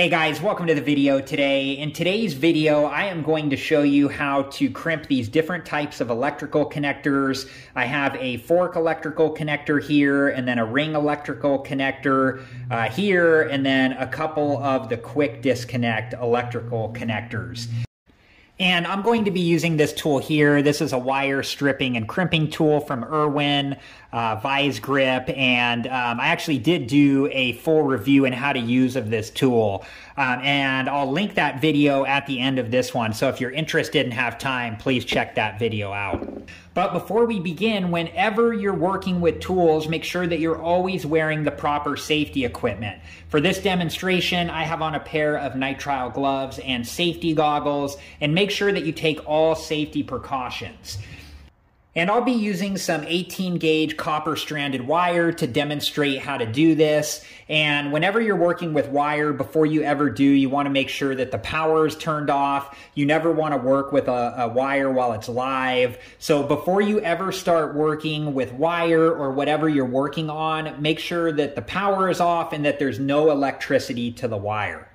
Hey guys, welcome to the video today. In today's video, I am going to show you how to crimp these different types of electrical connectors. I have a fork electrical connector here, and then a ring electrical connector uh, here, and then a couple of the quick disconnect electrical connectors. And I'm going to be using this tool here. This is a wire stripping and crimping tool from Irwin, uh, Vise Grip, and um, I actually did do a full review in how to use of this tool. Um, and I'll link that video at the end of this one. So if you're interested and have time, please check that video out. But before we begin, whenever you're working with tools, make sure that you're always wearing the proper safety equipment. For this demonstration, I have on a pair of nitrile gloves and safety goggles, and make sure that you take all safety precautions. And I'll be using some 18 gauge copper stranded wire to demonstrate how to do this. And whenever you're working with wire, before you ever do, you want to make sure that the power is turned off. You never want to work with a, a wire while it's live. So before you ever start working with wire or whatever you're working on, make sure that the power is off and that there's no electricity to the wire.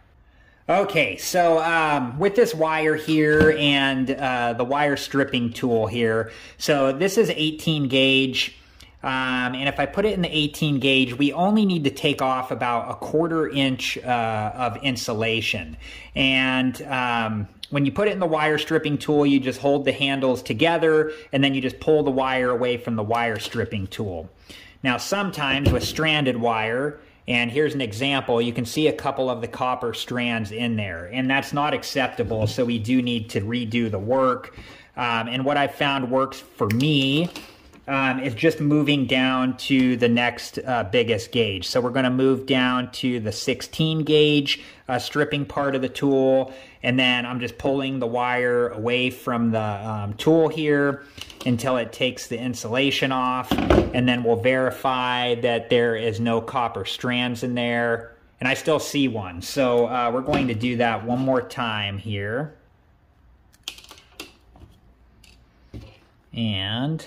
Okay, so um, with this wire here and uh, the wire stripping tool here, so this is 18 gauge. Um, and if I put it in the 18 gauge, we only need to take off about a quarter inch uh, of insulation. And um, when you put it in the wire stripping tool, you just hold the handles together and then you just pull the wire away from the wire stripping tool. Now, sometimes with stranded wire, and here's an example. You can see a couple of the copper strands in there, and that's not acceptable. So we do need to redo the work. Um, and what I found works for me um, is just moving down to the next uh, biggest gauge. So we're going to move down to the 16 gauge uh, stripping part of the tool. And then I'm just pulling the wire away from the um, tool here until it takes the insulation off. And then we'll verify that there is no copper strands in there. And I still see one. So uh, we're going to do that one more time here. And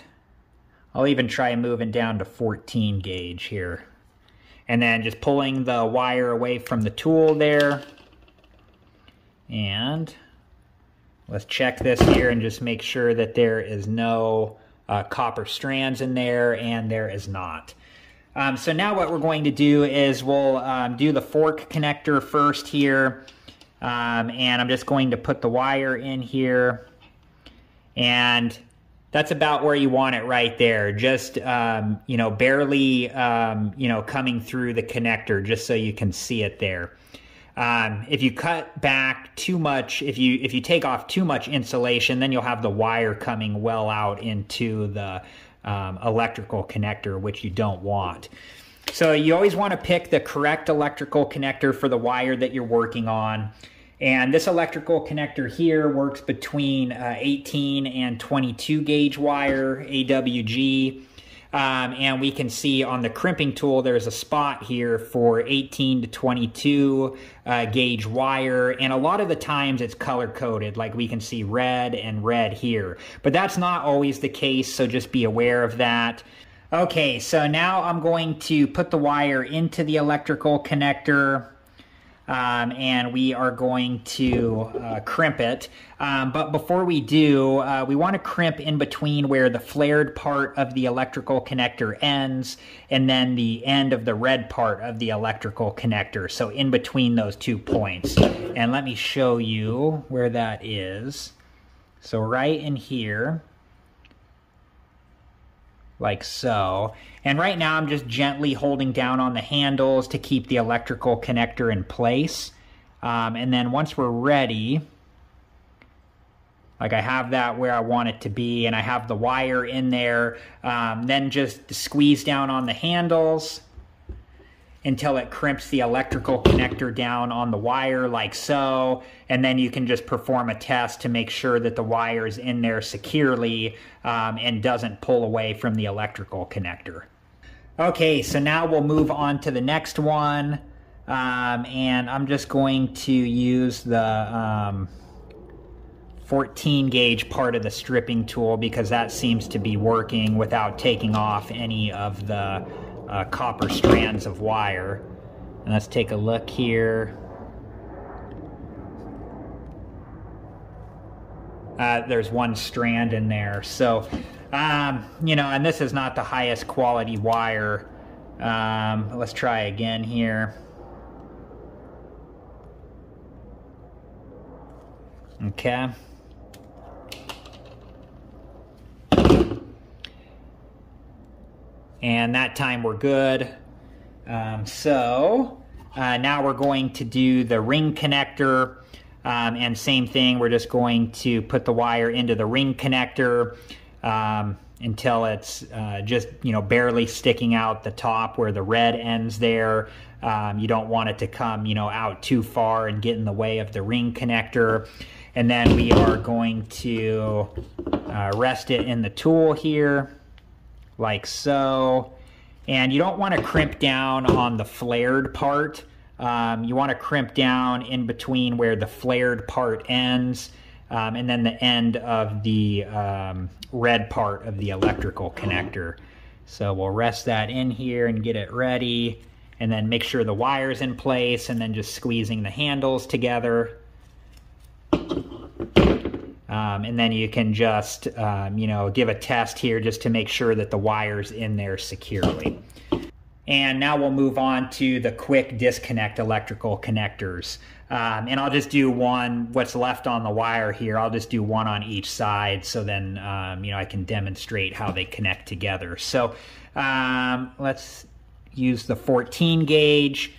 I'll even try moving down to 14 gauge here. And then just pulling the wire away from the tool there. And let's check this here and just make sure that there is no uh, copper strands in there, and there is not. Um, so now what we're going to do is we'll um, do the fork connector first here. Um, and I'm just going to put the wire in here. And that's about where you want it right there. Just, um, you know, barely, um, you know, coming through the connector just so you can see it there. Um, if you cut back too much, if you if you take off too much insulation, then you'll have the wire coming well out into the um, electrical connector, which you don't want. So you always want to pick the correct electrical connector for the wire that you're working on. And this electrical connector here works between uh, 18 and 22 gauge wire, AWG. Um, and we can see on the crimping tool, there's a spot here for 18 to 22 uh, gauge wire. And a lot of the times it's color coded, like we can see red and red here. But that's not always the case, so just be aware of that. Okay, so now I'm going to put the wire into the electrical connector um, and we are going to uh, crimp it. Um, but before we do, uh, we want to crimp in between where the flared part of the electrical connector ends and then the end of the red part of the electrical connector. So in between those two points. And let me show you where that is. So right in here like so. And right now I'm just gently holding down on the handles to keep the electrical connector in place. Um, and then once we're ready, like I have that where I want it to be and I have the wire in there, um, then just squeeze down on the handles until it crimps the electrical connector down on the wire like so. And then you can just perform a test to make sure that the wire is in there securely um, and doesn't pull away from the electrical connector. Okay, so now we'll move on to the next one. Um, and I'm just going to use the um, 14 gauge part of the stripping tool because that seems to be working without taking off any of the uh, copper strands of wire. And let's take a look here. Uh, there's one strand in there. So, um, you know, and this is not the highest quality wire. Um, let's try again here. Okay. And that time we're good. Um, so uh, now we're going to do the ring connector. Um, and same thing, we're just going to put the wire into the ring connector um, until it's uh, just, you know, barely sticking out the top where the red ends there. Um, you don't want it to come, you know, out too far and get in the way of the ring connector. And then we are going to uh, rest it in the tool here, like so. And you don't want to crimp down on the flared part. Um, you want to crimp down in between where the flared part ends um, and then the end of the um, red part of the electrical connector. So we'll rest that in here and get it ready and then make sure the wire's in place and then just squeezing the handles together. Um, and then you can just, um, you know, give a test here just to make sure that the wire's in there securely. And now we'll move on to the quick disconnect electrical connectors. Um, and I'll just do one, what's left on the wire here, I'll just do one on each side so then, um, you know, I can demonstrate how they connect together. So um, let's use the 14 gauge.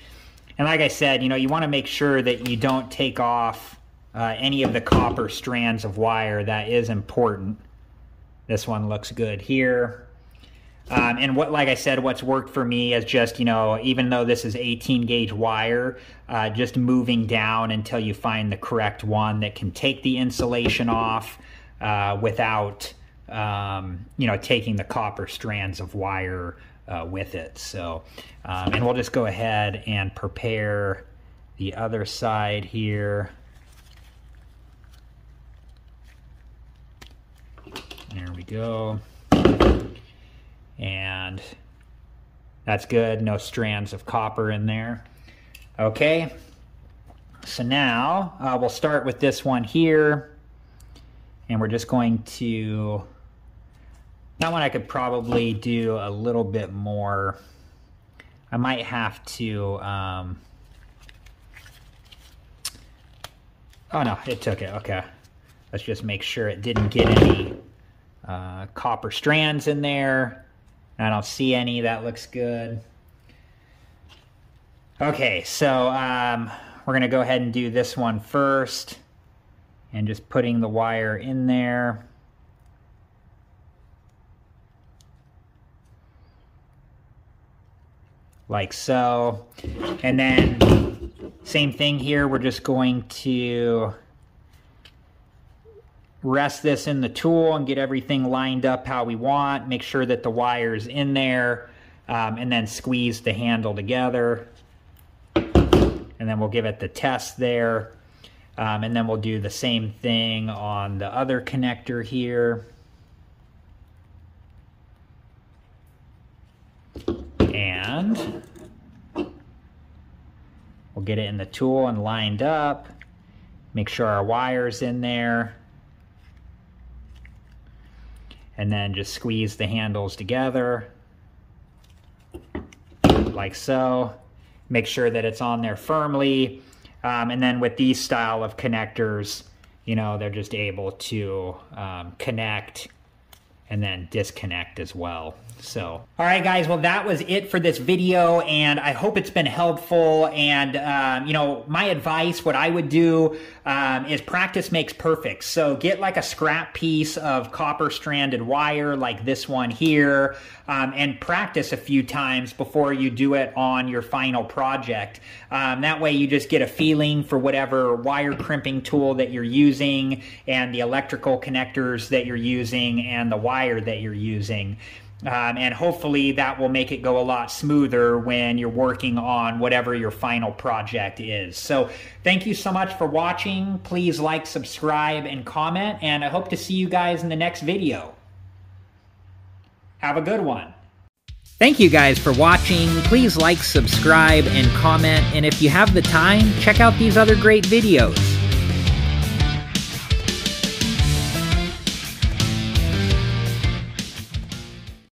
And like I said, you know, you want to make sure that you don't take off uh, any of the copper strands of wire. That is important. This one looks good here. Um, and what, like I said, what's worked for me is just, you know, even though this is 18 gauge wire, uh, just moving down until you find the correct one that can take the insulation off uh, without, um, you know, taking the copper strands of wire uh, with it. So, um, and we'll just go ahead and prepare the other side here. There we go and that's good. No strands of copper in there. Okay, so now uh, we'll start with this one here, and we're just going to, that one I could probably do a little bit more. I might have to, um, oh no, it took it, okay. Let's just make sure it didn't get any uh, copper strands in there. I don't see any. That looks good. Okay, so um, we're going to go ahead and do this one first. And just putting the wire in there. Like so. And then same thing here. We're just going to rest this in the tool and get everything lined up how we want. Make sure that the wire's in there um, and then squeeze the handle together. And then we'll give it the test there. Um, and then we'll do the same thing on the other connector here. And we'll get it in the tool and lined up. Make sure our wire's in there and then just squeeze the handles together like so. Make sure that it's on there firmly. Um, and then with these style of connectors, you know, they're just able to um, connect and then disconnect as well. So, all right, guys. Well, that was it for this video, and I hope it's been helpful. And um, you know, my advice, what I would do um, is practice makes perfect. So get like a scrap piece of copper stranded wire, like this one here, um, and practice a few times before you do it on your final project. Um, that way, you just get a feeling for whatever wire crimping tool that you're using, and the electrical connectors that you're using, and the wire that you're using. Um, and hopefully that will make it go a lot smoother when you're working on whatever your final project is. So thank you so much for watching. Please like, subscribe, and comment, and I hope to see you guys in the next video. Have a good one. Thank you guys for watching. Please like, subscribe, and comment, and if you have the time, check out these other great videos.